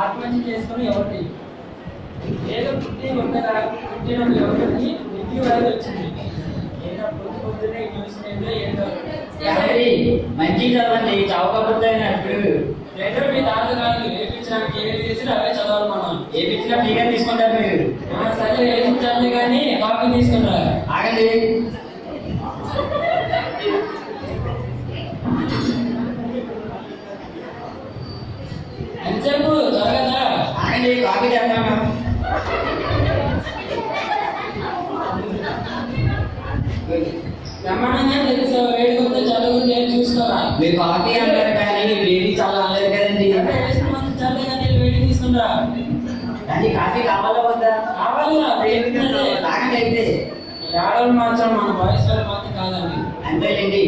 ఆత్మహత్య చేసుకుని ఎవరిది ఏదో పుట్టి కొత్తగా పుట్టినప్పుడు ఎవరికి వ్యాధి వచ్చింది. ఏదో పొద్దు పొద్దునే న్యూస్ మీద ఏదో. మంచి చదవండి ఇప్పుడు ఏదో మీ తాత కాదు ఏపించడానికి ఏది చేసి అవే చదవాలి మనం. ఏపించిన ఫ్రీగా తీసుకుంటారు మీరు. సరే ఏపించాలి కానీ కాపీ తీసుకుంటా ఆగండి ఎంతసేపు జరగదా కాపీ చేస్తాను బ్రహ్మాండంగా తెలుసు చదువుకుంటే చూసుకోరా మీరు కాపీ అంటారు కానీ వేడి చాలా అనలేదు కదండి? చల్లే కానీ వేడి తీసుకుంటా కానీ కాఫీ కావాలా వద్దా? కావాలా తాగండి అయితే ఆడవాళ్ళు మాత్రం మన వాళ్ళు మాత్రం కాదండి. అంతేలేండి.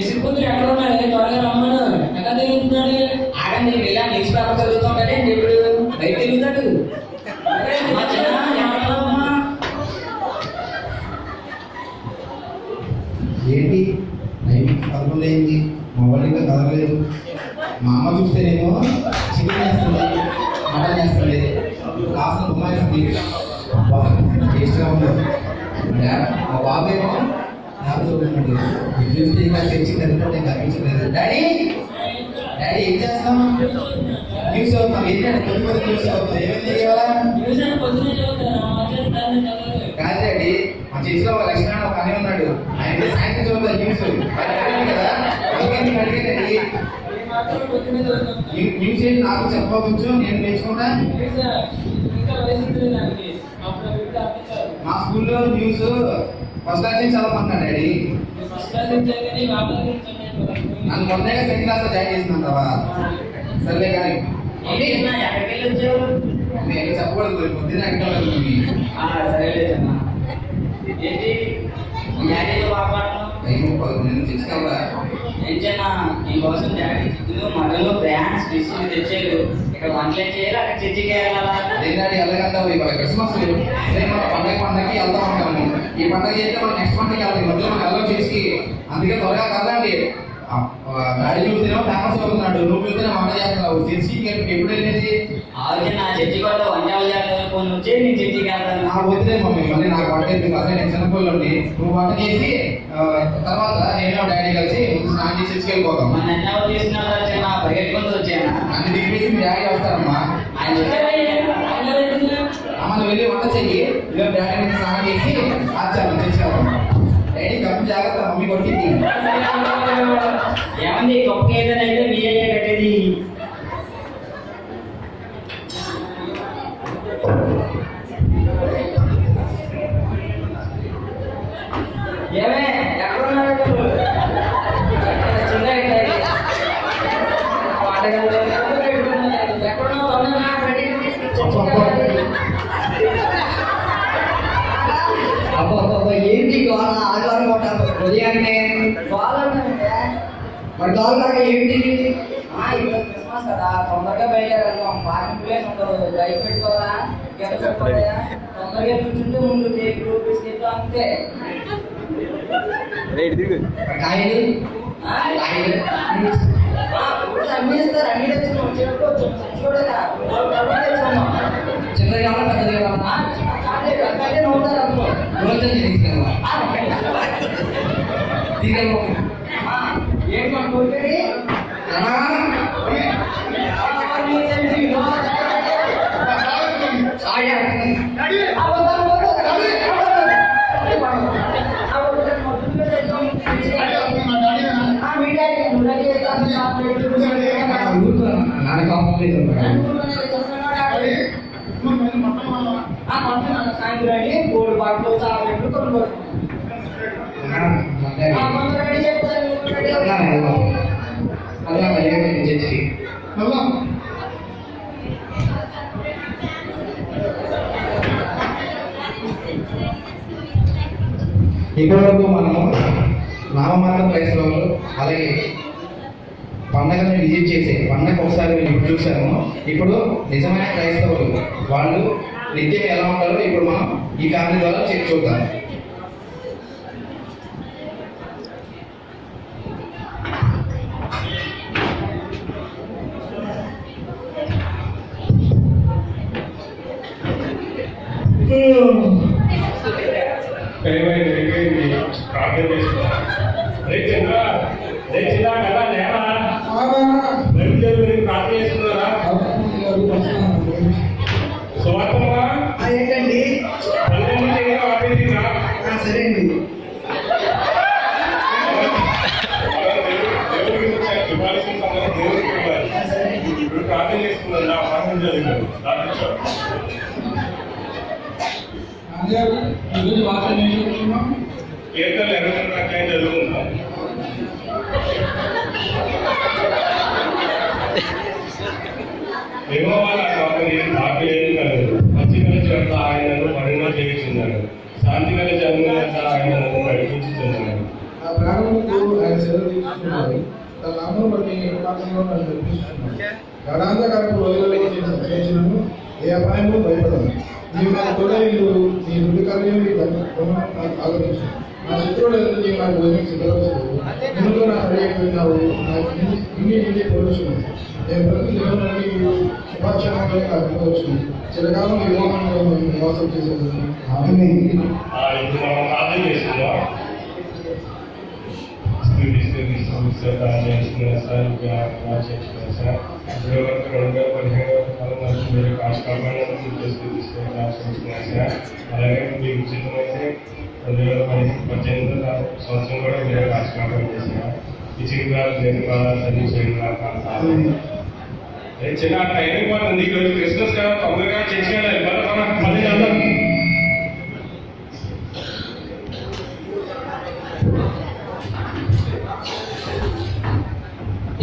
విసుగుతులు ఎక్కడ ఉన్నారు త్వరగా రమ్మను. ఎక్కడ తిరుగుతున్నాడు ఆగండి నేను ఇలా న్యూస్ పేపర్ చదువుతాం కదండి ఇప్పుడు బయట తిరుగుతాడు. ఏంటి? నైమికి పదకొండు అయింది. మా ఇంకా కదలలేదు. మా అమ్మ చూస్తేనేమో చికెన్ చేస్తుంది మటన్ చేస్తుంది కాస్త బొమ్మ చేస్తుంది. టేస్ట్గా ఉంది. మా డాడ్ మా బాబేమో డాడీ! డాడీ ఏం చేస్తాం న్యూస్ చదువుతాం ఏంటంటే న్యూస్ ఏమైంది ఇవాళ కాదు డాడీ మా ఒక లక్ష్మణ ఒక అని ఉన్నాడు. ఆయన సాయంత్రం చదువుతా న్యూస్. కదా న్యూస్ ఏంటి? నాకు చెప్పవచ్చు నేను నేర్చుకుంటా? మా స్కూల్లో న్యూస్ ఫస్ట్ క్లాస్ నుంచి చదవమన్నాడు డాడీ. నుంచి నన్ను మొన్నగా సెకండ్ క్లాస్లో జాయిన్ చేసినంతవా సర్లే కానీ. నేను చెప్పకూడదు పొద్దున్న అడిగాను ఆ, సరేలే చిన్న ఏంటి? మీ డాడీతో మాట్లాడను నేను తెచ్చుకోవాలా ఏం చిన్న నీకోసం డాడీ చిక్కులు మటన్లు బ్రాండ్స్ డిష్లు తెచ్చారు ఇక్కడ వంటలు చేయాలి అక్కడ చర్చికి వెళ్ళాలా అదే డాడీ ఎలాగంటావు ఇవాళ క్రిస్మస్ మన పండగ పండగకి వెళ్తా ఉంటాము. ఈ పండగ చేస్తే మనం నెక్స్ట్ పండగకి వెళ్తాం. మధ్యలో మనం ఎలా చేసి అందుకే త్వరగా కదండి. డాడీ చూస్తేనేమో ఫేమస్ అవుతున్నాడు. నువ్వు వెళ్తేనే వంట చేస్తున్నావు. చర్చికి ఎప్పుడు వెళ్ళేది? ఆలోచన నా చర్చి కూడా వంటలు చేస్తాను వచ్చి నేను చర్చికి వెళ్తాను. నాకు వద్దే మమ్మీ. మళ్ళీ నాకు వంట ఎందుకు అదే నేను చిన్నపిల్లని నువ్వు వంట చేసి తర్వాత నేను డాడీ కలిసి ముందు స్నానం చేసి చర్చికి వెళ్ళిపోతాం. మన నన్ను ఎవరు తీసుకున్నా చిన్న పరిగెట్టుకుంటూ వచ్చానా నన్ను దిగిపేసి మీ డాడీ వస్తారమ్మా. ఆయన వచ్చారా అమ్మ వెళ్ళి వంట చెయ్యి. ఇదో డాడీ ముందు స్నానం చేసి ఆచారం తెచ్చుకోవాలి డాడీ కప్పు జాగ్రత్త మమ్మీ కొట్టింది ఏమండి గొప్ప ఏదైనా అయితే మీ అయ్యే కట్టేది. ఏమే లాగా ఏంటి ఇప్పుడు క్రిస్మస్ కదా తొందరగా బయలుదేరాలి. పార్కింగ్ ప్లేస్ ఉండదు బైక్ పెట్టుకోవాలా? తొందరగా కూర్చుంటే ముందు అంతే. కాయలు? ఆ, కాయలు. ఆ, ఫ్రూట్స్ అన్ని తెచ్చుకున్నాం వచ్చినప్పుడు తెచ్చుకున్నాం చిన్నది కావాలా పెద్దది కావాలా? అనుకో రోజు తీసుకెళ్ళాలా. తీసుకెళ్ళి ఆ, ఏంటి మన కోరికది? అన్నా ఆ, నీ తండ్రి, నో. ఆయా ఆ, వద్దు, వద్దు, వద్దు. ఆ, వద్దు, మొత్తం తెచ్చుకోం. ఆ, మీ డాడీ, నువ్వు రెడీ చేస్తాను, చాక్లెట్లు, బిస్కెట్లు. ఊరుకో నాకు కావాలి ఆ, మొత్తం మన సాయంత్రం రెడీ, మూడు బట్టలు చాక్లెట్లు కొనుక్కోరు ఆ, మొత్తం రెడీ చేస్తాను, ఇప్పటివరకు మనము నామమాత్ర క్రైస్తవులు అలాగే పండగను విజిట్ చేసే పండగ ఒకసారి మేము చూసాము ఇప్పుడు నిజమైన క్రైస్తవులు వాళ్ళు నిత్యం ఎలా ఉంటారో ఇప్పుడు మనం ఈ కారణం ద్వారా చెక్ చూద్దాం. పాపంలో నన్ను నడిపిస్తున్నాడు గడాంధకారపు సంచరించినను ఏ అపాయము భయపడను. నీవు నాకు తోడైలు నీ నుండి కార్యం ఆలోచించు. నా శత్రువులు ఎందుకు నీవు నాకు భోజనం సిద్ధపరచలేదు నువ్వు నా హరియపోయినావు నాకు ఇన్ని నుండి పోవచ్చు నేను ప్రతి దినమున నీవు శుభాక్షణంలో అనుకోవచ్చు చిరకాలం వివాహంలో మోసం చేసేది ఆమె ఆ, ఇప్పుడు మనం ప్రార్థన చేసుకుందాం స్థుతి, స్థుతి, స్థుతి, స్తోత్రాలు చేస్తున్నాం సార్ ఇంకా బాగా చేస్తున్నాం సార్ ఇప్పుడు వరకు రెండు వేల పదిహేను కాలం వరకు మీరు కాస్ట్ కాపాడినందుకు మీకు స్థుతి, స్తోత్రాలు చేస్తున్నాం సార్ అలాగే మీకు చిన్నమైతే రెండు వేల పదిహేను పద్దెనిమిది సంవత్సరం కూడా మీరే కాస్ట్ కాపాడు చేశారు ఈ చిన్న నేను బాగా సర్వీస్ చేయడం ఏ చిన్న టైం అయిపోతుంది ఈరోజు క్రిస్మస్ కదా తొందరగా చేసేయాలి. మళ్ళీ మనం మళ్ళీ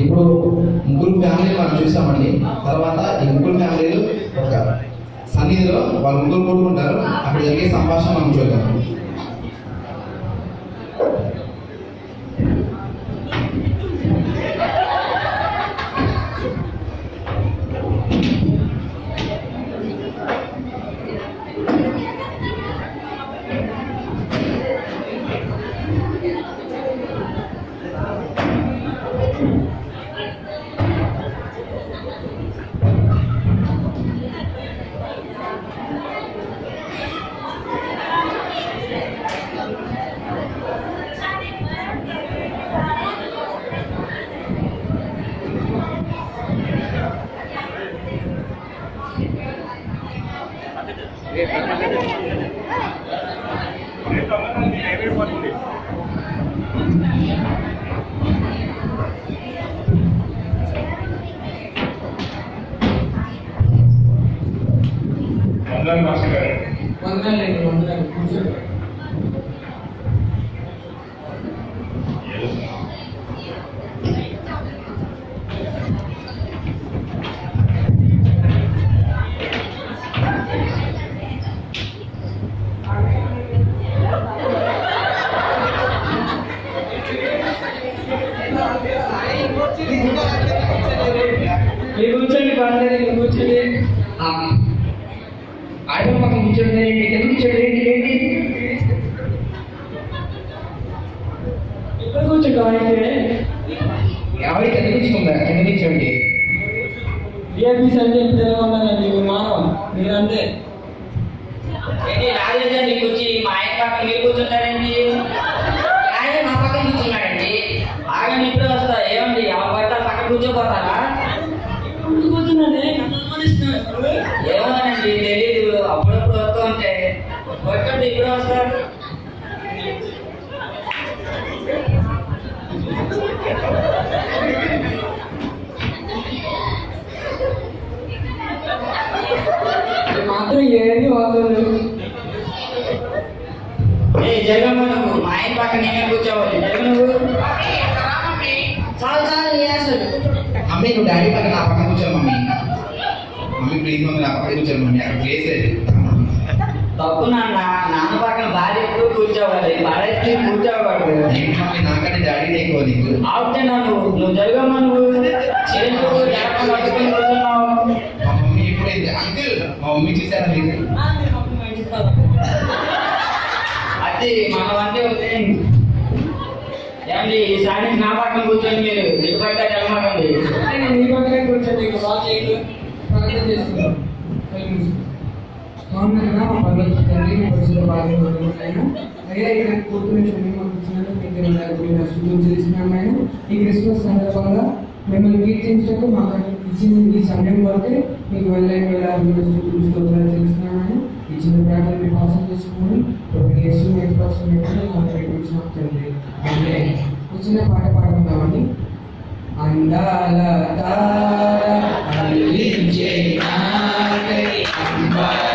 ఇప్పుడు ముగ్గురు ఫ్యామిలీ మనం చూసామండి. తర్వాత ఈ ముగ్గురు ఫ్యామిలీలు ఒక సన్నిధిలో వాళ్ళు ముగ్గురు కూడుకుంటారు అక్కడ జరిగే సంభాషణ మనం చూద్దాం. మీరు కూర్చోండి పర్లేదు మీరు కూర్చోండి ఆయన పక్కన కూర్చోండి ఎందుకు కూర్చోండి ఏంటి ఏంటి ఇక్కడ కూర్చుంటాం అయితే ఎవరికి ఎందుకు కూర్చుందా ఎందుకు కూర్చోండి విఐపీస్ అంటే ఇప్పుడు ఎలా ఉన్నారండి మీరు మానవ మీరంతే ఏంటి రాజేంద్ర నీకు వచ్చి మా ఆయన పక్కన మీరు కూర్చుంటారండి కూర్చోపోతారా. ఏమోనండి తెలీదు. అప్పుడప్పుడు వస్తూ ఉంటే. వచ్చండి ఇప్పుడే వస్తారు. మాత్రం వాళ్ళు ఏ మా ఆయన పక్కన నేనే కూర్చోవాలి. జగ మమ్మీ నువ్వు డాడీ పక్కన నా పక్కన కూర్చో మమ్మీ. మమ్మీ ప్లీజ్ మమ్మీ నా పక్కన కూర్చోండి మమ్మీ. అక్కడ ప్లేస్ లేదు తప్పు నాన్న నాన్న పక్కన భార్య ఎప్పుడు కూర్చోవాలి? భార్య ఏంటి మమ్మీ నాకంటే డాడీ ఎక్కువ నీకు. ఆపితే నన్ను. నువ్వు జరగమ్మా నువ్వు పట్టుకుని కూర్చున్నావు మమ్మీ ఇప్పుడు అంకుల్ మా మమ్మీ చూసారా మీరు అది మనం అంటే వదిలేయండి. ఏమండి ఈసారి నా పక్కన కూర్చొని మీరు ఇటు పక్క జరగమాకండి నీ పక్కనే కూర్చోండి ఇక బాగా చేయదు ప్రార్థన మీ అయ్యా ఇక్కడ కూతురు సమయం మీకు నేను స్థుతులు తెలుస్తున్నాను ఈ క్రిస్మస్ సందర్భంగా మిమ్మల్ని కీర్తించడానికి మాకు ఇచ్చిన ఈ సమయం వరకే మీకు వెళ్ళని వెళ్ళాలి స్తోత్రాలు ఇచ్చిన ప్రార్థన మీ పాసం చేసుకుని ప్రభు యేసు మీ తండ్రి. చిన్న పాట పాడుకుందామండి అందాల తార అందించే నాకై అంబాల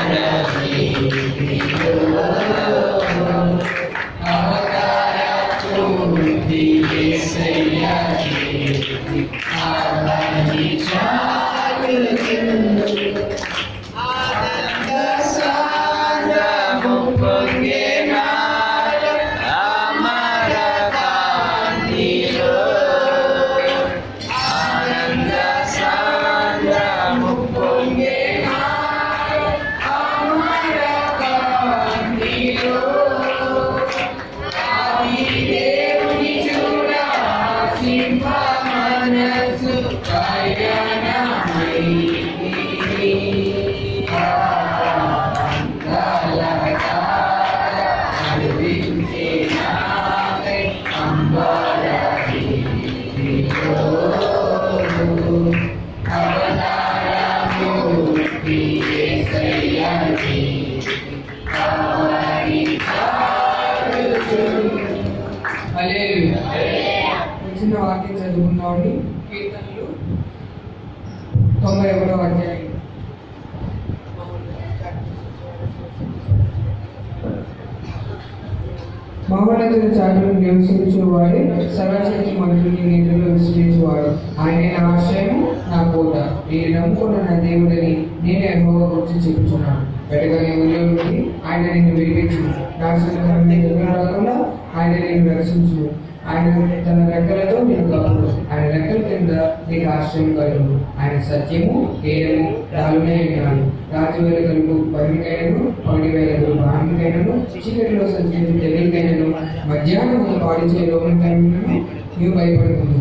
నివసించువాడే సర్వశక్తి మంత్రుని నిధులు విశ్లేషించువాడు ఆయన నా ఆశ్రయము నా కోట. నేను నమ్ముకున్న నా దేవుడని నేను అనుభవ గురించి చెప్పుచున్నాను. వెడగని ఊళ్ళో నుండి ఆయన నిన్ను విడిపించు నాశనం రాకుండా ఆయన నిన్ను రక్షించు ఆయన తన రెక్కలతో మీరు కప్పుడు ఆయన రెక్కల కింద మీకు ఆశ్రయం కలుగు. ఆయన సత్యము ఏడము రాలునే విన్నాను రాజు వేల కలుగు పనికైనను పౌడి వేలకు బాణికైనను చీకటిలో సంచరించు తెలియకైనను మధ్యాహ్నం పాడించే రోగులకైనను నీవు భయపడుతుంది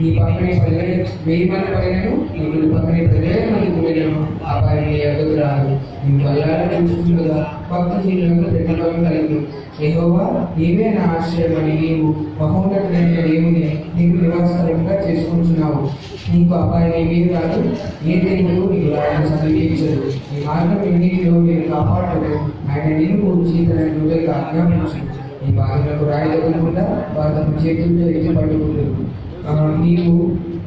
నీ పక్కనే పదివేల వెయ్యి మంది పడినను నీ గుడి పక్కనే పదివేల మంది కూడినను ఆ పని ఎవరు రాదు నీ కళ్ళారా చూస్తుండగా భక్తి జీవులకు ప్రతిఫలం కలిగి. ఏహోవా నీవే నా ఆశ్రయమని నీవు మహోన్నతులైన దేవుని నీకు నివాసంగా చేసుకుంటున్నావు. నీకు అపాయం ఏమీ రాదు ఏ దేవుడు నీకు ఆయన సమీపించదు. నీ మార్గం ఎన్నిటిలో నేను కాపాడదు ఆయన నిన్ను కూర్చి తన హృదయకు ఆజ్ఞాపించు. నీ బాధలకు రాయలేకుండా తగ్గకుండా తమ చేతుల్లో ఎత్తి పట్టుకుంటుంది నీవు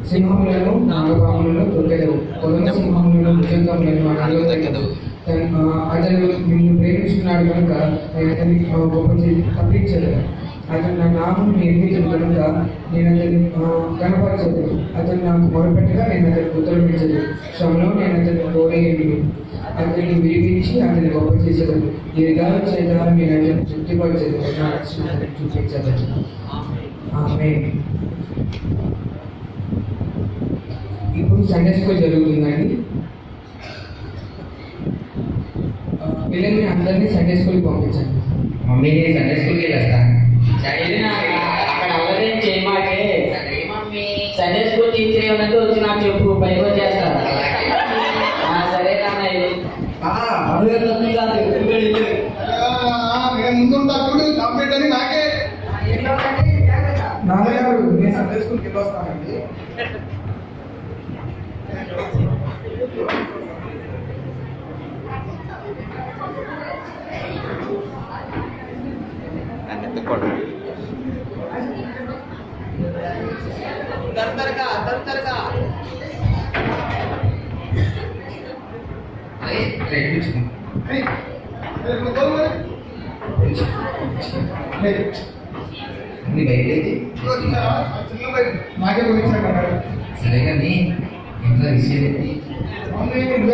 సింహములను నాగపాములను దొరకదు కొదమ సింహములను భుజంగములను అనలో అతను నిన్ను ప్రేమిస్తున్నాడు కనుక నేను అతన్ని గొప్ప చేసి తప్పించదు అతను నా నామం నిర్మించదు కనుక నేను అతన్ని కనపరచదు. అతను నాకు మొరపెట్టగా నేను అతనికి ఉత్తరమించదు శ్రమలో నేను అతన్ని తోడేయండి అతన్ని విడిపించి అతన్ని గొప్ప చేసేది దీర్ఘాలు చేద్దామని నేను అతను తృప్తిపరచదు. నా రక్షణ చూపించదు ఆమె ఇప్పుడు సండే స్కూల్ జరుగుతుందండి పిల్లల్ని అందరినీ సండే స్కూల్కి పంపించండి. మమ్మీ నేను సండే స్కూల్కి వెళ్ళేస్తాను అక్కడ అవ్వదేం చేయమాకే. సండే స్కూల్ టీచర్ ఏమన్నట్టు వచ్చి నాకు చెప్పు పైకి వచ్చేస్తా. ఆ, సరే అన్నయ్య నాకే కొనిచ్చాడు అన్నాడు. సరే కానీ ఇంట్లో విషయం ఏంటి?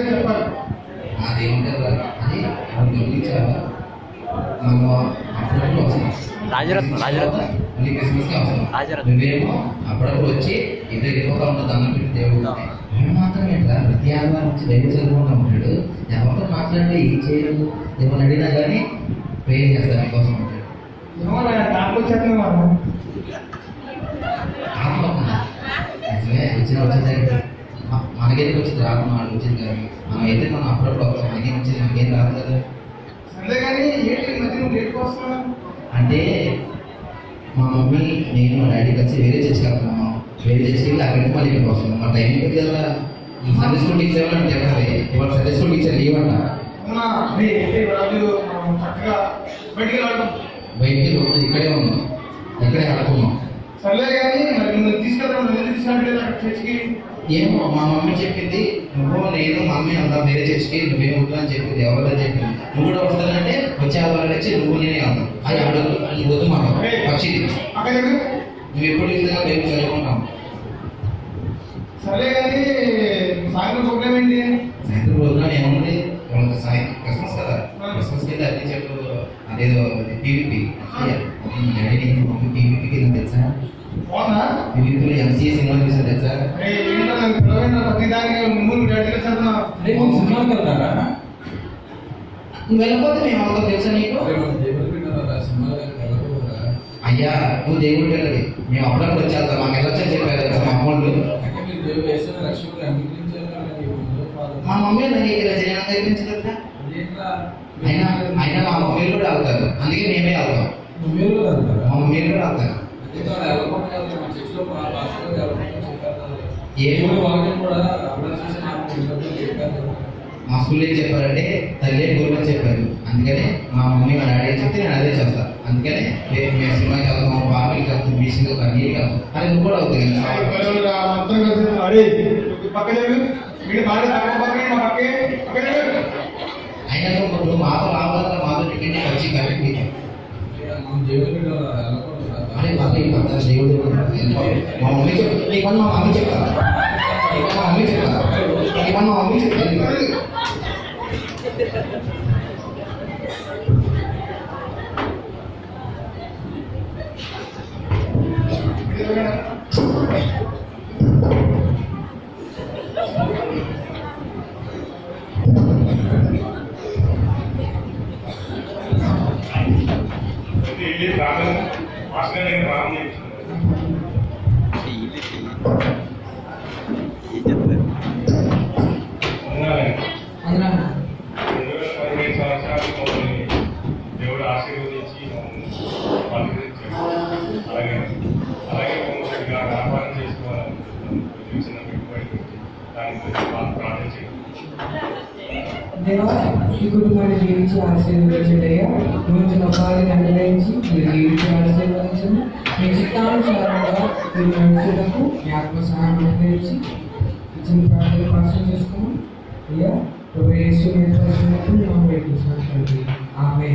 చెప్పాలి. అదేముంటుంది అది వాళ్ళు రాజరత్నం, నువ్వేమో అప్పుడప్పుడు వచ్చి ఇద్దరు ఎక్కువగా ఉన్న దండం పెట్టి దేవుడు నేను మాత్రం ఏంట్రా ప్రతి ఆదివారం వచ్చి ఉంటాడు ఎవరితో మాట్లాడితే ఏం చేయలేదు అడిగినా కానీ ప్రేయర్ చేస్తాను మీకోసం ఉంటాడు వచ్చిన వచ్చేసరికి మనకెందుకు వచ్చింది? ఆత్మ వచ్చింది కానీ మనం అయితే మనం అప్పుడప్పుడు మనకేం వచ్చింది మనకేం రాదు కదా. కానీ ఏంటి ఈ మధ్య నువ్వు వస్తున్నావు అంటే మా మమ్మీ నేను మా డాడీ కలిసి వేరే చర్చికి వెళ్తున్నాము వేరే చర్చికి వెళ్ళి అక్కడికి మళ్ళీ ఇక్కడికి వస్తున్నాం. మా టైం ఏంటి కదా? సండే స్కూల్ టీచర్ అని చెప్పాలి ఇవాళ సండే స్కూల్ టీచర్ లీవ్ అంట? రాజు బయటికి ఇక్కడే ఉన్నాం. ఇక్కడే ఆడుకున్నాం. సర్లే కానీ మరి తీసుకెళ్తాం అక్కడ చర్చికి ఏమో మా మమ్మీ చెప్పింది నువ్వు నేను మమ్మీ అందాం వేరే చర్చికి నువ్వే వద్దు అని చెప్పింది ఎవరో చెప్పింది. నువ్వు కూడా వస్తానంటే వచ్చే వాళ్ళు వచ్చి నువ్వు నేనే అందాం అది అడగదు అని వద్దు అక్కడ దగ్గర నువ్వు ఎప్పుడు ఇంతగా మేము చదువుకుంటాం సర్లే కానీ సాయంత్రం ప్రోగ్రామ్ ఏంటి? సాయంత్రం ప్రోగ్రామ్ ఏముంది? సాయంత్రం క్రిస్మస్ కదా. క్రిస్మస్కి అదే చెప్పు అదేదో డాడీ నేను మమ్మీ తెలుసా? బాగుందా? టీవీపీలో ఎంసీఏ సినిమా చూసా తెలుసా అరే ఏంటో నాకు పిలవండి ప్రతి దానికి ముందు డాడీగా చదువుతున్నా అరే నువ్వు సినిమాకి వెళ్తారా? నువ్వు వెళ్ళకపోతే మేము అవుతాం తెలుసా నీకు? దేవుడు అయ్యా నువ్వు దేవుడికి వెళ్ళదు మేము అప్పుడప్పుడు వచ్చేద్దాం మాకు వెళ్ళొచ్చని చెప్పారు మా అమ్మోళ్ళు. దేవుడు నీకు. మా మమ్మీ ఇక్కడ? అయినా అయినా మా మమ్మీలు కూడా వెళ్తారు అందుకే మేమే వెళ్తారా? మా మమ్మీలు కూడా వెళ్తారు మా వాక్యం కూడా నాకు. మా స్కూల్లో ఏం చెప్పారంటే తల్లి గురువు అని చెప్పారు. అందుకనే మా మమ్మీ మా డాడీ చెప్తే నేను అదే చేస్తాను అందుకనే రేపు మేము సినిమాకి వెళ్తాం పార్టీకి వెళ్తాం బీచ్కి వెళ్తాం నీళ్ళకి వెళ్తాం. అది నువ్వు కూడా అవుతుంది అయినా నువ్వు మాతో రావాలి మాతో టికెట్ వచ్చి కలిపి దేవుడు పెట్టారా? వెళ్ళకూడదా? అరే బాబా ఈ పక్కన దేవుడు మా మమ్మీ చెప్ నీ పని మా మమ్మీ చెప్తా నీ పని మా మమ్మీ చెప్తా నీ జీవించి ఆశీర్వదించడయ్యా రోజున ఉపాధిని అనుగ్రహించి మీరు జీవించి ఆశీర్వదించండి మీ చిత్తానుసారంగా మీరు నడుచుటకు మీ ఆత్మ సహాయం అనుగ్రహించి ఇచ్చిన ప్రార్థన పాసం చేసుకున్నాం. అయ్యా యేసు నేర్చుకున్నప్పుడు మా వేడుకుంటున్నాం ఆమె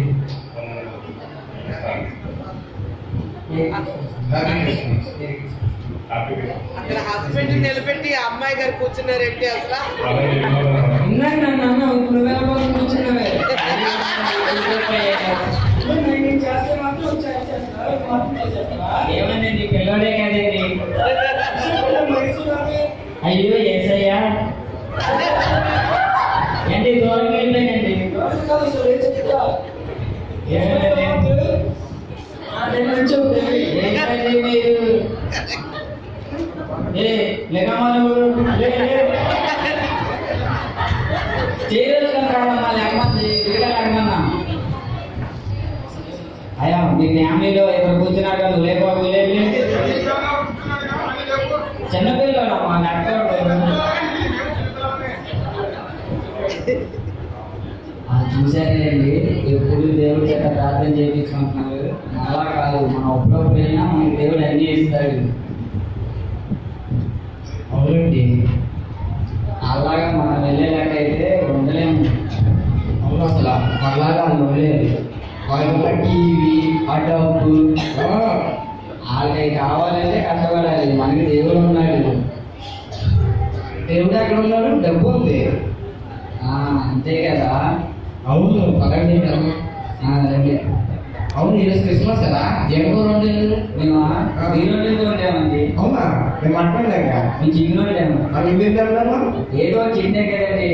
హ్యాపీ క్రిస్మస్ హ్యాపీ అక్కడ హస్బెండ్ నిలబెట్టి అమ్మాయి గారు కూర్చున్నారంటే అసలు? అలాగే చేస్తే నీ కదండి అయ్యో ఏసయ్యా. ఏంటి దూరం వెళ్ళండి ఏమైందండి మీరు? ఏ లెగమాలు చేయలేదు కాదమ్మా లేకమంది ఇక్కడ అయ్యా మీ ఫ్యామిలీలో ఇక్కడ కూర్చున్నారు కదా లేకపోతే చిన్నపిల్లలు మా నడకూడదు చూసారండి ఎప్పుడు దేవుడి చేత ప్రార్థన చేయించుకుంటున్నారు. అలా కాదు మన ఒప్పులోకి వెళ్ళినా మనకి దేవుడు అన్ని ఇస్తాడు అవునండి. అలాగా మనం వెళ్ళేలాగైతే ఉండలేము. అవును అసలు అలాగా ఉండలేదు వాళ్ళ టీవీ ఆ డబ్బు వాళ్ళకి కావాలంటే కష్టపడాలి. మనకి దేవుడు ఉన్నాడు. దేవుడు ఎక్కడ ఉన్నాడు? డబ్బు ఉంది. ఆ, అంతే కదా. అవును. పదండి రండి. అవును ఈరోజు క్రిస్మస్ కదా? మేము? హీరోయిన్తో ఉండేమండి అవునా? మేము అంటున్నాగా మీ చికెన్ వండాము తింటామా ఏదో చిన్నే కదండి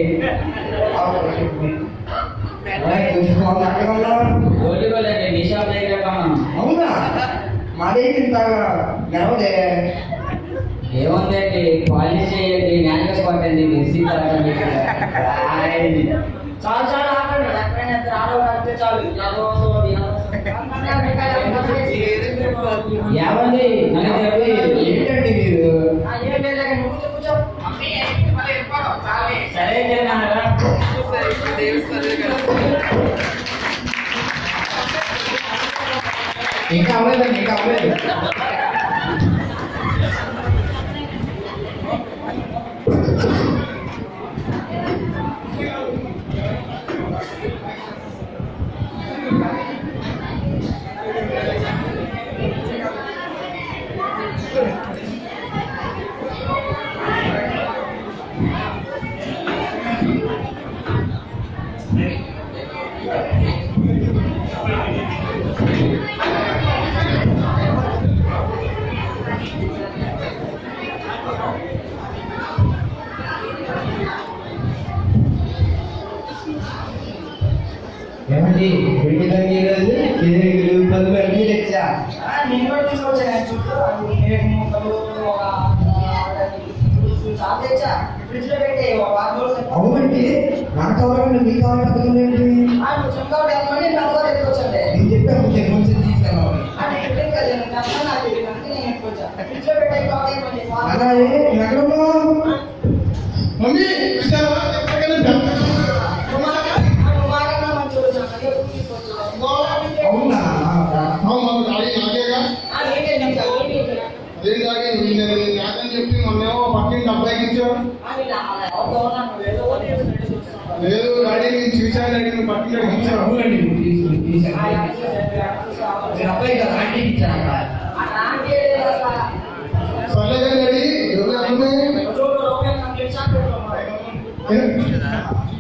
ఓల్డ్ గోల్డ్ మీ షాప్ దగ్గర కొన్నాం అవునా? మాదే తింటాగా గడవదే ఏముందండి పాలిష్ చేయండి మ్యాన్గస్ కొట్టండి మిక్సీ తాగండి చాలు చాలు ఆపండి ఎక్కడైనా ఆడితే చాలు. ఏమండి? నన్ను చెప్పి ఏంటండి మీరు? సరే ఇంకా అవ్వలేదండి ఇంకా అవ్వలేదు ఏమండి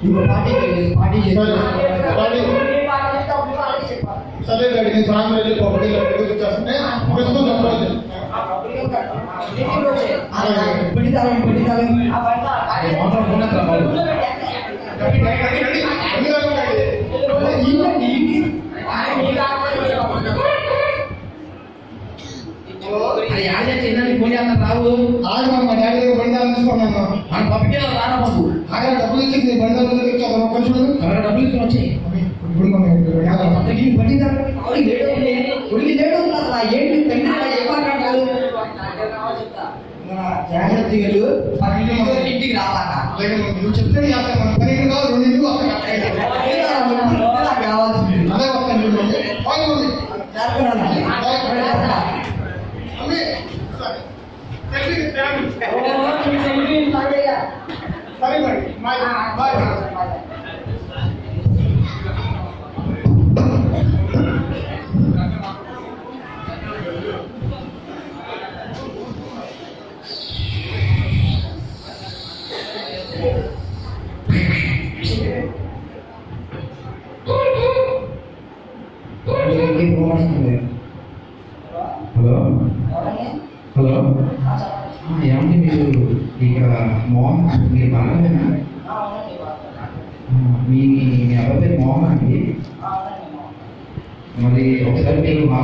ఇప్పుడు పార్టీ పార్టీ చేస్తాను సరే డాడీ నేను సాయంత్రం వెళ్ళి పబ్లిక్ లైబ్రరీకి వచ్చేస్తే ప్రస్తుతం చెప్పాలి ఇప్పటి కాలం ఇప్పటి కాలం మాట్లాడుకున్నా యాదే చిన్నది పోనీ అన్న రావు ఆగి మా డాడీ దగ్గర బండి తీసుకున్నాను మన పప్పికే రానా బాబు ఆగా డబ్బులు ఇచ్చి నీ బండి దగ్గర ఇచ్చాను ఒక్క డబ్బులు వచ్చి ఇప్పుడు మనం బండి ఏంటి తండ్రి జాగ్రత్తగా వెళ్ళు. మన ఇంటికి ఇంటికి రావాలా అలాగే నువ్వు చెప్తే చేస్తాను మన పని కాదు రెండు ఇల్లు అక్కడ నాకు కావాల్సింది అదే వస్తాను చూడు మమ్మీ. ఆగు మమ్మీ. మమ్మీ, సరే. తల్లి, ఫ్యామిలీ. సరే మరి బాయ్ బాయ్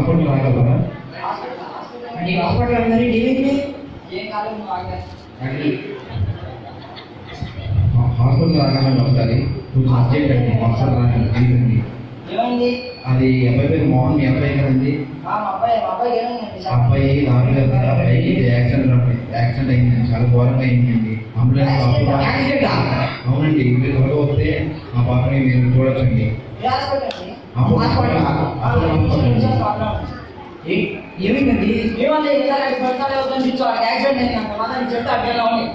హాస్పిటల్ రాగలరా నీ హాస్పిటల్ అందరి ఏమైంది ఏం కాలేదు నువ్వు ఆగా అది ఆ, హాస్పిటల్ రాగలండి ఒకసారి కొంచెం అర్జెంట్ అండి హాస్పిటల్ అది అబ్బాయి పేరు మోహన్ మీ అబ్బాయి కదండి? ఆ, మా అబ్బాయి లారీ వెళ్తున్న అబ్బాయికి యాక్సిడెంట్ యాక్సిడెంట్ అయిందండి చాలా ఘోరంగా అయిందండి. అంబులెన్స్ యాక్సిడెంటా? అవునండి మీరు వస్తే మా పాపని మీరు చూడొచ్చండి. ఏ హాస్పిటల్ అండి అప్పుడు ఏమైందండి ఏమంటే ఇంకా పెడతానే వద్దని చూచు యాక్సిడెంట్ అయిందంట. మాత్రం చెప్తే అడ్డేలా ఉంది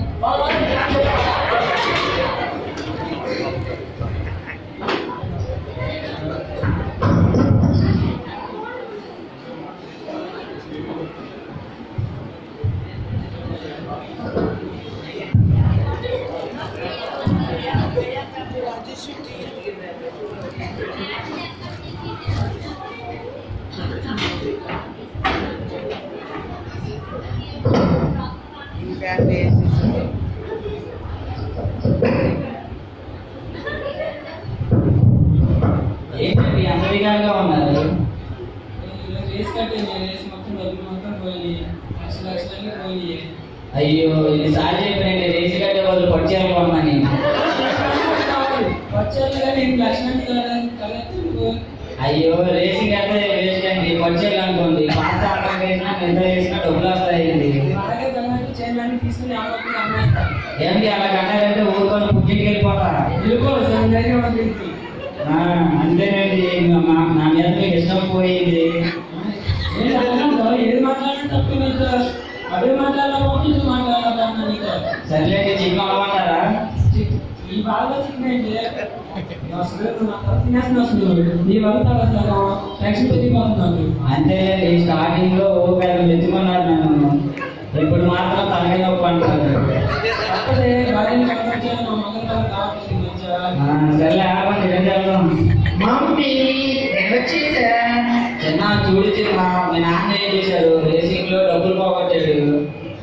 నీ వల్ల తల అసలు టెన్షన్ పెరిగిపోతున్నాను అంతేలేండి స్టార్టింగ్లో పెద్ద మెచ్చుకున్నాడు నన్ను. ఇప్పుడు మాత్రం తలకాయ నొప్పి అంటారు సర్లే ఆపండి రండి మమ్మీ చిన్న చూడు చిన్న మీ నాన్న ఏం చేశాడు రేసింగ్లో డబ్బులు పోగొట్టాడు.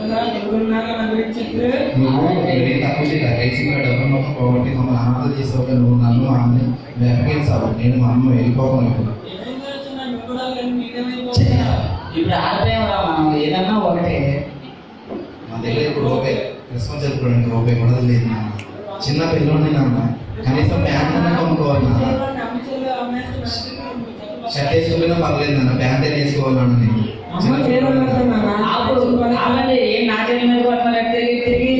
నేను నువ్వు ఏం తక్కువ చేయలేదు డబ్బులు మొత్తం పోగొట్టి మమ్మల్ని అనాథ చేసావు నువ్వు నన్ను మా అమ్మని వెనకేసావు. నేను మా అమ్మ ఇప్పుడు మనం ఏదన్నా ఒకటే. మా దగ్గర ఇప్పుడు రూపాయి క్రిస్మస్ జరుపుకోవడానికి కూడా లేదు నాన్న. చిన్న పిల్లోని నాన్న. కనీసం ప్యాంట్ కొనుక్కోవాలి నాన్న. షర్ట్ వేసుకున్నా పర్లేదు నాన్న ప్యాంట్ అయినా వేసుకోవాలి నాన్న నేను. అమ్మ చేయాలన్నా అప్పుడు అలాంటి ఏం నా చేతి మీద పడుతున్నారు తిరిగి తిరిగి.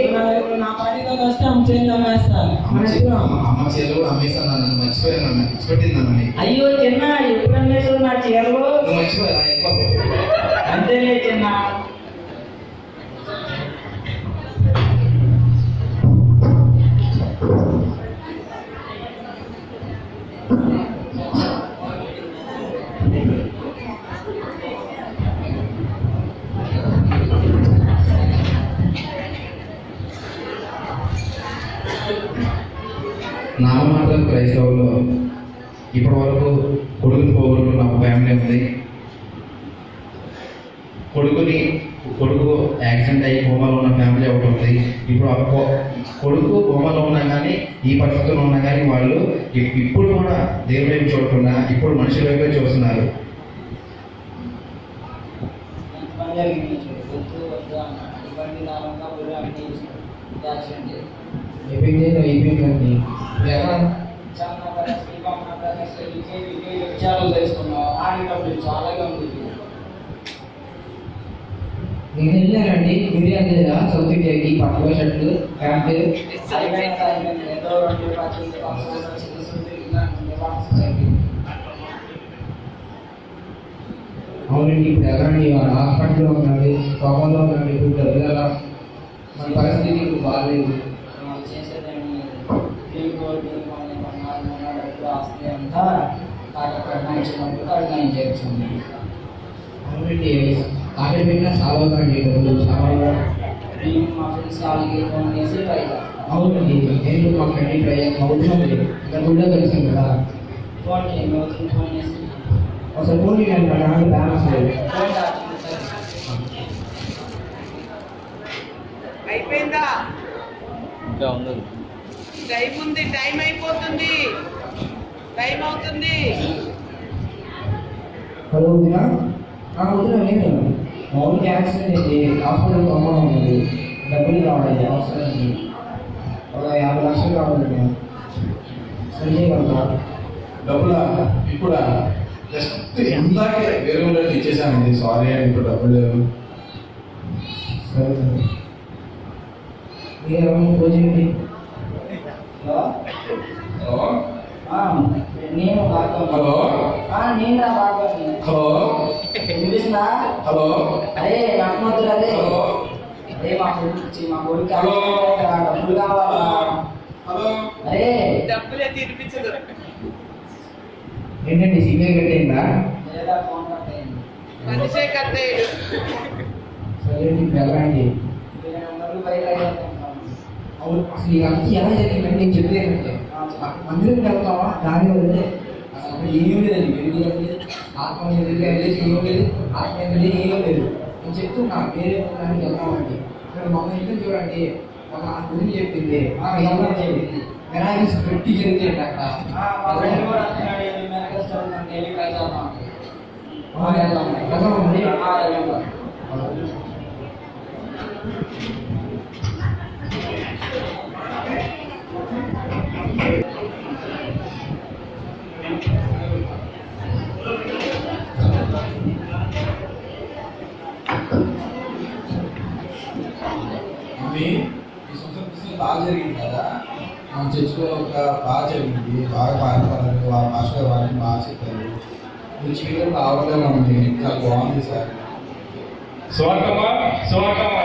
నా పార్టీలో వస్తే అమ్మ చేయాలి అమ్మేస్తా అమ్మ చే- అమ్మ- అమ్మ చీరలు కూడా అమ్మేసాను నాన్న నువ్వు మర్చిపోయాను నాన్న ఇచ్చిపెట్టింది నాన్న నీకు. అయ్యో చిన్న ఎప్పుడు అమ్మేసావు నా చీరలు? నువ్వు మర్చిపోయా ఎక్కువ. అంతేలే చిన్న. క్రైస్తవుల్లో ఇప్పటి వరకు కొడుకుని పోగొట్టుకున్న ఒక ఫ్యామిలీ ఉంది. కొడుకుని కొడుకు యాక్సిడెంట్ అయ్యి కోమాలో ఉన్న ఫ్యామిలీ ఒకటి ఉంది. ఇప్పుడు కొడుకు కోమాలో ఉన్నా కానీ ఈ పరిస్థితుల్లో ఉన్నా కానీ వాళ్ళు ఇప్- ఇప్పుడు కూడా దేవుడి వైపు చూడకుండా ఇప్పుడు మనుషుల వైపే చూస్తున్నారు. అయిపోయింది అయిపోయిందండి ఎలా నేను వెళ్ళానండి మీరే అందలేదా సౌత్ ఇండియాకి పట్టుకో షర్ట్లు ప్యాంట్. అవునండి ఇప్పుడు ఎలా హాస్పిటల్లో ఉన్నాడు కోపంలో ఉన్నాడు ఇప్పుడు డబ్బుల మన పరిస్థితి ఇప్పుడు బాగాలేదు అవునండి ఆటో పెట్టినా చాలా అవుతాయండి డబ్బులు చాలా మేము మా ఫ్రెండ్స్ వాళ్ళకి ఫోన్ చేసి ట్రై చేస్తాం అవునండి నేను మా ఫ్రెండ్ ట్రై అవుతున్నాం ఇంకా కూడా కలిసాం కదా ఫోన్ చేయండి అవుతుంది ఫోన్ చేసి అసలు ఫోన్ చేయండి మా నాన్న బ్యాలెన్స్ లేదు ఫోన్ చేస్తాను సరే అయిపోయిందా టైం ఉంది టైం అయిపోతుంది. టైం అవుతుంది హలో ఆ వదిన నేను. మామూలుగా యాక్సిడెంట్ అయితే హాస్పిటల్ అమ్మ ఉంది. డబ్బులు కావాలి అవసరానికి ఒక యాభై లక్షలు కావాలండి సరి చేయగలరా డబ్బులా? ఇప్పుడా? జస్ట్ ఇందాకే వేరే వాళ్ళకి ఇచ్చేసానండి సారీ అండి ఇప్పుడు డబ్బులు లేవు. సరే మీరు ఫోన్ చేయండి. హలో? నేను భార్గవ్ హలో? ఆ, నేను రా భార్గవ్ని. హలో? వినిపిస్తుందా హలో? అరే నమ్మొద్దు అదే హలో? అరే మా కొడుకు మా కొడుకు హలో. డబ్బులు కావాలా? హలో? అరే. డబ్బులే తినిపించదు ఏంటండి సిగ్నల్ కట్టేయందా? లేదా ఫోన్ కట్టేయండి మనిషే కట్టేయడు. సరే ఇప్పుడు ఎలా అండి అవును అసలు ఇదంతా ఎలా జరిగిందంటే నేను చెప్పలేనంటే అందరం వెళ్తావా దాని వల్లే అసలు ఏమీ లేదు వెలుగు లేదు ఆత్మ ఎదురు లేదు ఏం లేదు ఆత్మ ఎదురు ఏం లేదు నేను చెప్తున్నా వేరే దానికి వెళ్తామండి ఇక్కడ మమ్మల్ని ఇంట్లో చూడండి మా గురించి చెప్పింది మా ఎవరు చెప్పింది మెరాకిల్స్ పెట్టి జరిగింది అక్కడ బాగా జరిగింది కదా? మన చర్చిలో ఒక బాగా జరిగింది. బాగా పాడతారు ఆ మాస్టర్ వారిని బాగా చెప్పారు. మీ చీరలు కావాలని ఉంది. చాలా బాగుంది సార్. సువార్తమ్మా సువార్తమ్మా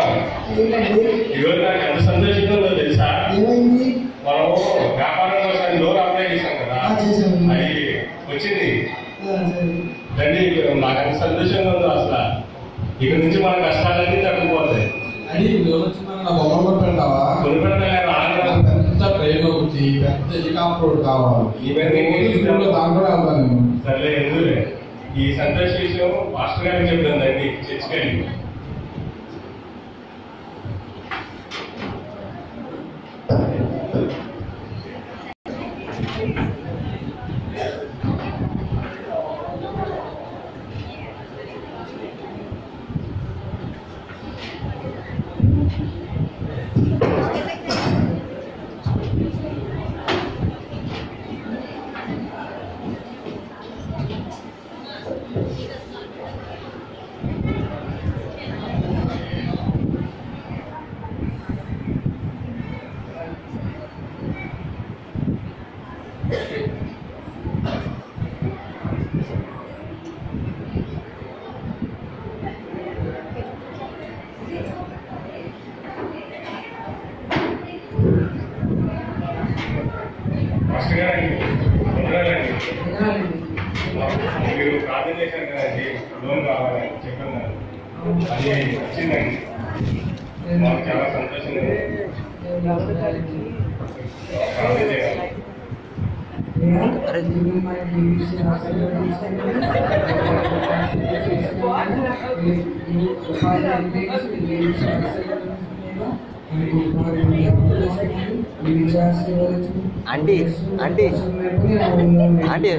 ఈరోజు నాకు ఎంత సంతోషంగా తెలుసా? ఏమైంది? మనం వ్యాపారం కోసం లోన్ అప్లై చేశాం కదా. అది వచ్చింది. సరే. రండి నాకు సంతోషంగా ఉందో అసలు. ఇక్కడ నుంచి మన కష్టాలన్నీ తగ్గిపోతాయి. అది కొనుక్కుంటా నాకు పెద్ద ట్రైన్ ఒకటి పెద్ద హెలికాప్టర్ ఒకటి కావాలి. దాంట్లో వెళ్తాను నేను సర్లే ఎందుకులే? ఈ సంతోష విషయం మాస్టర్ గారికి చెప్తుందండి చర్చికెళ్ళి ఆంటీ, ఆంటీ.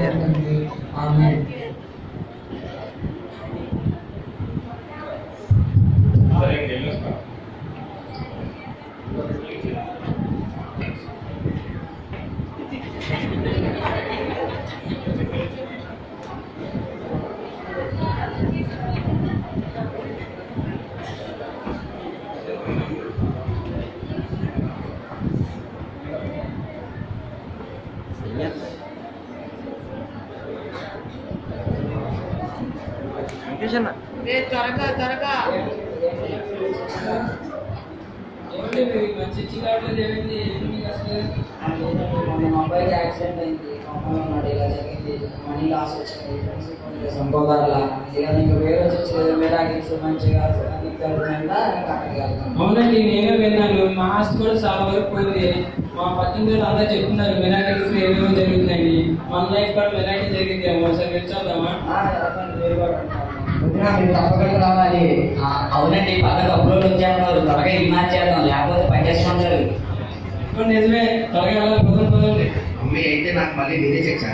అందరూ చెప్తున్నారు మిరాకిల్స్ ఏమేమో జరుగుతున్నాయండి మన లైఫ్ కూడా మిరాకిల్ జరిగింది ఒకసారి మీరు తప్పకుండా రావాలి. ఆ, అవునండి పక్కకు అప్లోడ్ వచ్చేస్తున్నారు. త్వరగా ఇమాజ్ చేద్దాం లేకపోతే పట్టేసుకుంటారు ఇప్పుడు నిజమే త్వరగా వెళ్ళాలి పొద్దున మమ్మీ అయితే నాకు మళ్ళీ వేరే చర్చా.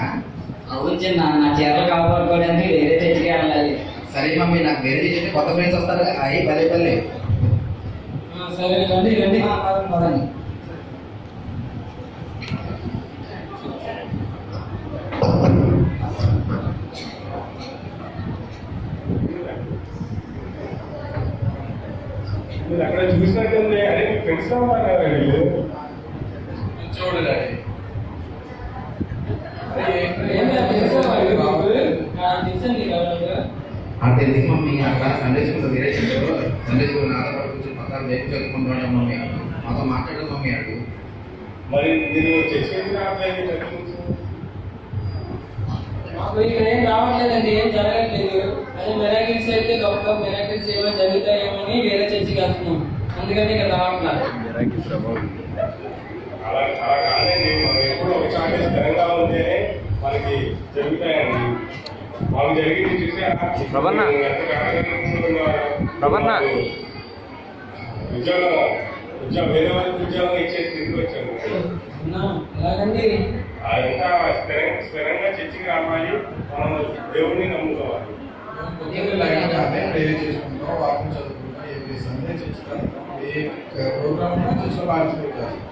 అవును చిన్న నా చీరలు కాపాడుకోవడానికి వేరే చర్చికి వెళ్ళాలి. సరే మమ్మీ నాకు వేరే చర్చ కొత్త ఫ్రెండ్స్ వస్తారు అయ్యి పదే పల్లె ఆ, సరే రండి రండి ఆ, పదండి, పదండి. మీరు అక్కడ చూసినట్టుంది అదే మీ ఫ్రెండ్స్లో ఉన్నారు కదా వీళ్ళు? చూడు డాడీ ఏంటి అది తెలుసా మరి బాబు నాకు తెలుసండి ఎవరు అంటే ఎందుకు మమ్మీ అక్కడ సండే స్కూల్ వేరే చర్చలో సండే స్కూల్ కూర్చొని పక్కన రేపు చదువుకుంటున్నాడు మమ్మీ మాతో మాట్లాడదు మమ్మీ అడుగు మరి మీరు మాకు ఇక్కడ ఏం రావట్లేదండి ఏం జరగట్లేదు. అదే మెరాకిల్స్ అయితే గొప్ప మెరాకిల్స్ ఏమో జరుగుతాయేమో అని వేరే చర్చికి వెళ్తున్నాం. అందుకని ఇక్కడ రావట్లేదు. అలా అలా కాదండి మనం ఎప్పుడు స్థిరంగా ఉంటేనే మనకి జరుగుతాయండి. మాకు జరిగింది చూసి ప్రభన్న. ప్రభన్న. ఉద్యోగం ఉద్యోగం వేరే వాళ్ళకి ఉద్యోగం వచ్చాను ఎలాగండి? ఇంకా స్థిరంగా స్థిరంగా చర్చికి రావాలి మనం దేవుడిని నమ్ముకోవాలి. చేసుకుంటాం వాకింగ్ చదువుకుంటాం ఏం చేస్తాం చర్చిస్తాం ఏ ప్రోగ్రామ్ చర్చిలో పార్టిసిపేట్ చేస్తాం.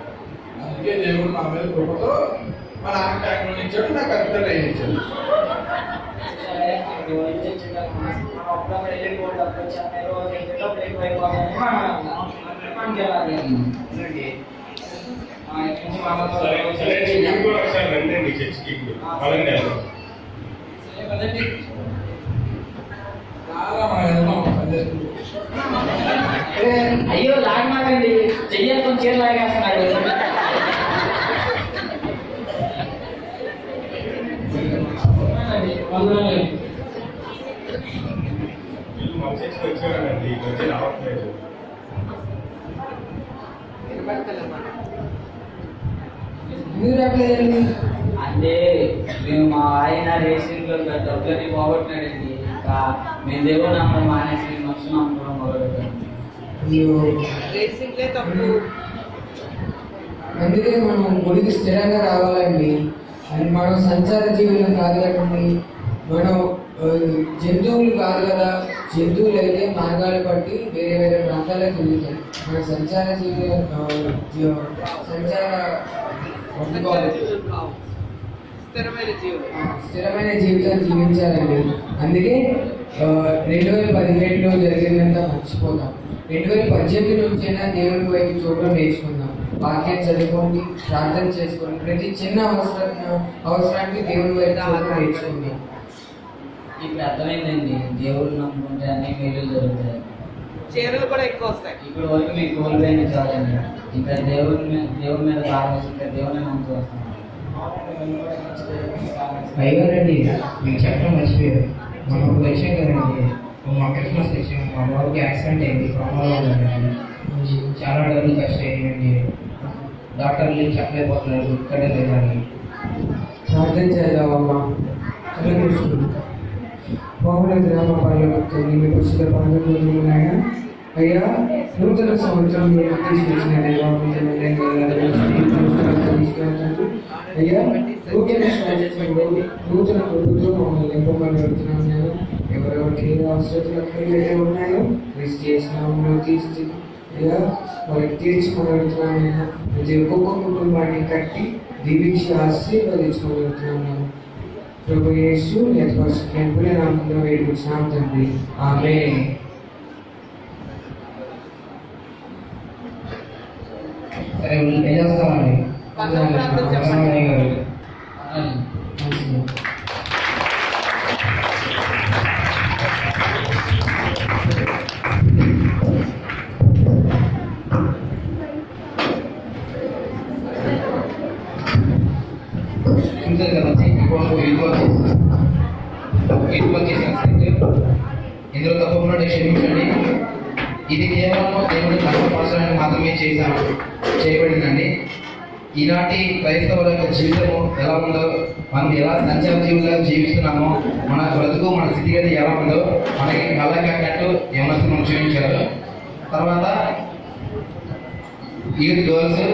అందుకే దేవుడు నా మీద కృపతో మా నాన్న ఇచ్చాడు నాకు కరెక్ట్గా ట్రైన్ ఇచ్చాడు. అయ్యో లాగమాకండి చెయ్యతో చీర లాగేస్తున్నాడు ఈ మధ్య రావట్లేదు. అంటే మేము మా ఆయన రేసింగ్లో డబ్బులని పోగొట్టినాడండి. ఇంకా మేము దేవుడు నమ్మడం మానేసి మనుషులు నమ్మడం అందుకే మనం గుడికి స్థిరంగా రావాలండి. అని మనం సంచార జీవులం కాదు కదండి. మనం జంతువులు కాదు కదా. జంతువులు అయితే మార్గాలు బట్టి వేరే వేరే ప్రాంతాలకు తిరుగుతాయి. మన సంచార సంచార. స్థిరమైన జీవితం జీవించాలండి. అందుకే రెండు వేల పదిహేడులో జరిగిందంతా మర్చిపోతాం. రెండు వేల పద్దెనిమిది నుంచైనా దేవుని వైపు చూడడం నేర్చుకుందాం. వాక్యం చదువుకోండి ప్రార్థన చేసుకోండి. ప్రతి చిన్న అవసరం అవసరానికి దేవుని వైపు నేర్చుకుందాం. ఇప్పుడు అర్థమైందండి. దేవుడు నమ్ముకుంటే అన్ని మేలు జరుగుతాయి. చీరలు కూడా ఎక్కువ వస్తాయి. ఇప్పుడు వరకు మీకు కోల్పోయిన చాలండి. ఇంకా దేవుడి మీద దేవుడి మీద బాగా ఇంకా దేవుని నమ్ముతూ వస్తాం. అయ్యారండి మీకు చెప్పడం మర్చిపోయారు. మనం ఇప్పుడు వచ్చాం కదండి. మా క్రిస్మస్ వచ్చాం మా బాబుకి యాక్సిడెంట్ అయింది. ప్రమాదం చాలా డబ్బులు ఖర్చు అయ్యిందండి. డాక్టర్లు చెప్పలేకపోతున్నారు. ఇక్కడే లేదండి ప్రార్థన చేద్దామమ్మా కళ్ళు మూసుకుందాం. పౌర గ్రామ పాలన తొమ్మిది పుస్తక పాలన ఆయన అయ్యా నూతన సంవత్సరం తీసుకొచ్చిన దేవా మీ జనమైన వేలాది తీసుకెళ్తాను. అయ్యా నూతన సంవత్సరంలో నూతన ప్రభుత్వం మమ్మల్ని నింపమని వెళ్తున్నాను నేను ఎవరెవరికి ఏ అవసరాలు అక్కర్లేదే ఉన్నాయో క్రీస్తు చేసినామో తీర్చి అయ్యా వాళ్ళకి తీర్చుకొని వెళ్తున్నాను నేను ప్రతి ఒక్కొక్క కుటుంబాన్ని కట్టి దీవించి ఆశీర్వదించుకొని వెళ్తున్నాను నేను ప్రభు యేసు యథపరుషుని నామంలో వేడుకున్నాం తండ్రి ఆమె సరే ఏం చేస్తామండి ఇందులో తప్పకుండా క్షమించండి. ఇది కేవలం దేవుడి కష్టపరచడానికి మాత్రమే చేశాను చేయబడిందండి. ఈనాటి క్రైస్తవుల యొక్క జీవితము ఎలా ఉందో మనం ఎలా సంచార జీవులుగా జీవిస్తున్నామో మన బ్రతుకు మన స్థితిగతి ఎలా ఉందో మనకి కళ్ళ కట్టినట్టు యమనస్తు క్షమించారు చూపించారు తర్వాత యూత్ గర్ల్స్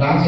డాన్స్